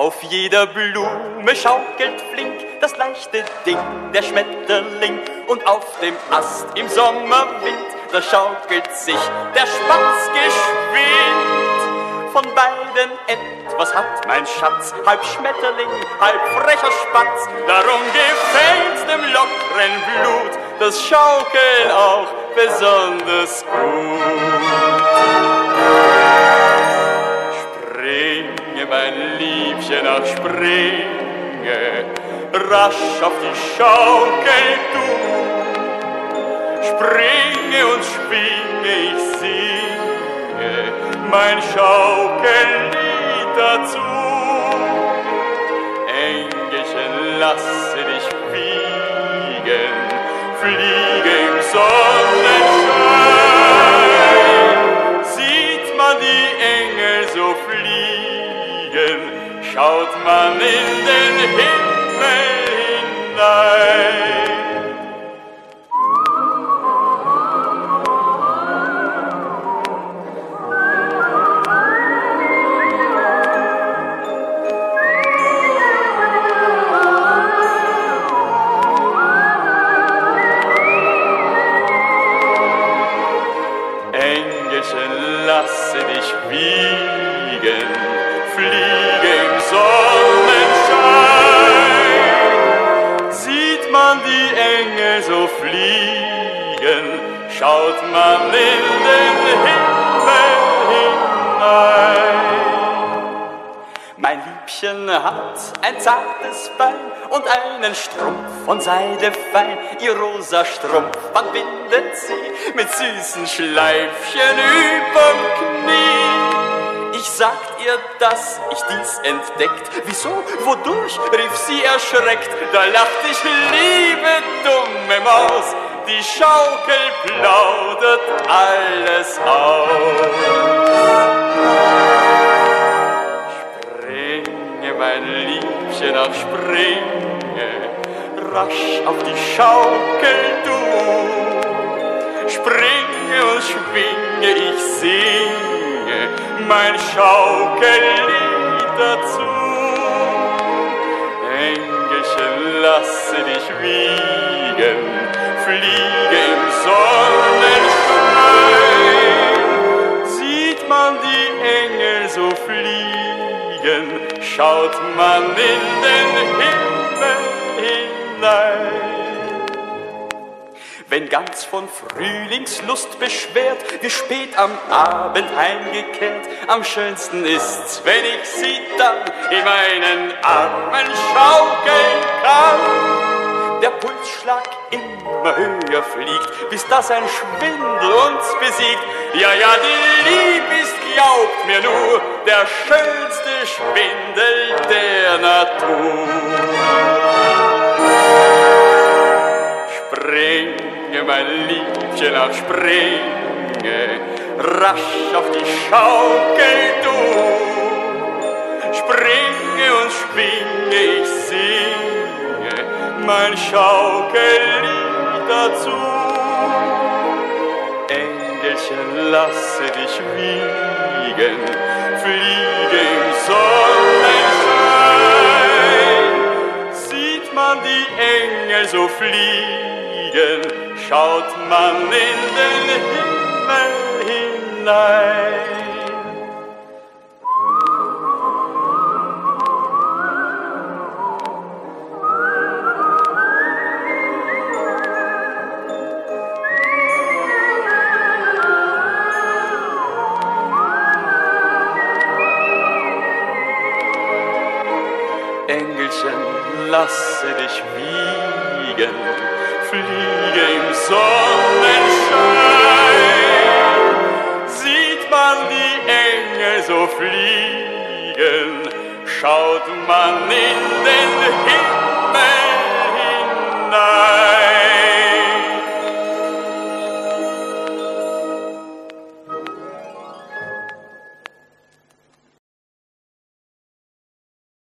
Auf jeder Blume schaukelt flink das leichte Ding, der Schmetterling. Und auf dem Ast im Sommerwind, da schaukelt sich der Spatz geschwind. Von beiden etwas hat mein Schatz, halb Schmetterling, halb frecher Spatz. Darum gefällt's dem lockeren Blut, das Schaukeln auch besonders gut. Ach springe, rasch auf die Schaukel du. Springe und schwinge, ich singe mein Schaukellied dazu. Himmel hinein. So fliegen, schaut man in den Himmel hinein. Mein Liebchen hat ein zartes Bein und einen Strumpf von Seide fein. Ihr rosa Strumpfband bindet sie mit süßen Schleifchen überm Knie. Ich sagt ihr, dass ich dies entdeckt. Wieso, wodurch, rief sie erschreckt. Da lacht ich, liebe dumme Maus, die Schaukel plaudert alles aus. Springe, mein Liebchen, ach springe, rasch auf die Schaukel du. Springe und schwinge, ich singe mein Schaukellied dazu. Engelchen, lasse dich wiegen, fliege im Sonnenschein. Sieht man die Engel so fliegen, schaut man in den Himmel hinein. Wenn ganz von Frühlingslust beschwert, wir spät am Abend heimgekehrt, am schönsten ist's, wenn ich sie dann in meinen Armen schaukeln kann. Der Pulsschlag immer höher fliegt, bis das ein Schwindel uns besiegt. Ja, ja, die Liebe ist, glaubt mir nur, der schönste Schwindel der Natur. Springe, mein Liebchen, ach springe, rasch auf die Schaukel du. Springe und schwinge, ich singe mein Schaukellied dazu. Engelchen, lasse dich wiegen, fliege im Sonnenschein. Sieht man die Engel so fliegen, schaut man in den Himmel hinein. Engelchen, lasse dich wiegen, fliege im Sonnenschein. Sieht man die Engel so fliegen, schaut man in den Himmel hinein.